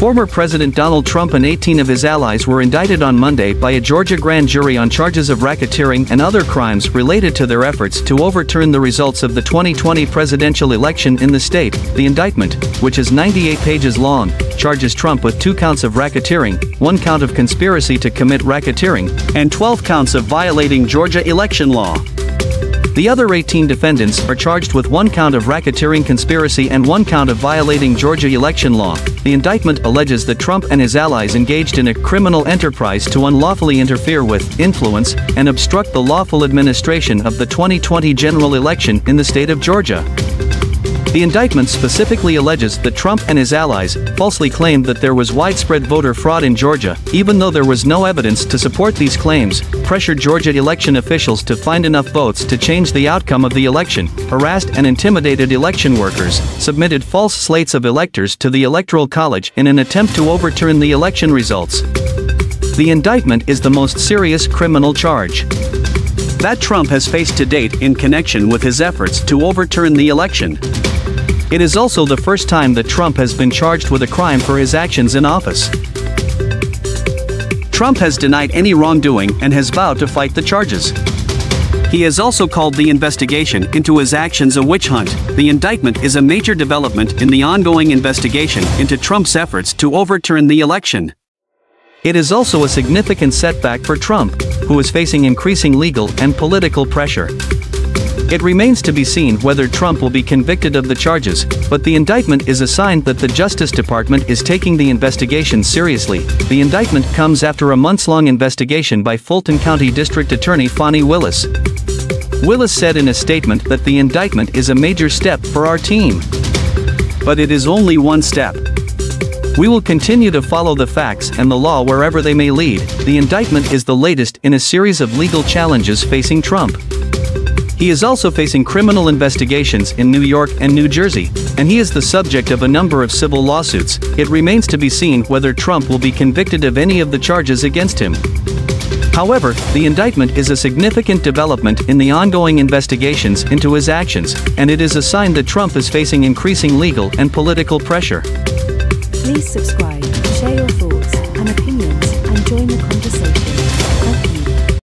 Former President Donald Trump and 18 of his allies were indicted on Monday by a Georgia grand jury on charges of racketeering and other crimes related to their efforts to overturn the results of the 2020 presidential election in the state. The indictment, which is 98 pages long, charges Trump with two counts of racketeering, one count of conspiracy to commit racketeering, and 12 counts of violating Georgia election law. The other 18 defendants are charged with one count of racketeering conspiracy and one count of violating Georgia election law. The indictment alleges that Trump and his allies engaged in a criminal enterprise to unlawfully interfere with, influence, and obstruct the lawful administration of the 2020 general election in the state of Georgia. The indictment specifically alleges that Trump and his allies falsely claimed that there was widespread voter fraud in Georgia, even though there was no evidence to support these claims, pressured Georgia election officials to find enough votes to change the outcome of the election, harassed and intimidated election workers, submitted false slates of electors to the Electoral College in an attempt to overturn the election results. The indictment is the most serious criminal charge that Trump has faced to date in connection with his efforts to overturn the election. It is also the first time that Trump has been charged with a crime for his actions in office. Trump has denied any wrongdoing and has vowed to fight the charges. He has also called the investigation into his actions a witch hunt. The indictment is a major development in the ongoing investigation into Trump's efforts to overturn the election. It is also a significant setback for Trump, who is facing increasing legal and political pressure. It remains to be seen whether Trump will be convicted of the charges, but the indictment is a sign that the Justice Department is taking the investigation seriously. The indictment comes after a months long investigation by Fulton County District Attorney Fani Willis. Willis said in a statement that the indictment is a major step for our team. But it is only one step. We will continue to follow the facts and the law wherever they may lead. The indictment is the latest in a series of legal challenges facing Trump. He is also facing criminal investigations in New York and New Jersey, and he is the subject of a number of civil lawsuits. It remains to be seen whether Trump will be convicted of any of the charges against him. However, the indictment is a significant development in the ongoing investigations into his actions, and it is a sign that Trump is facing increasing legal and political pressure. Please subscribe,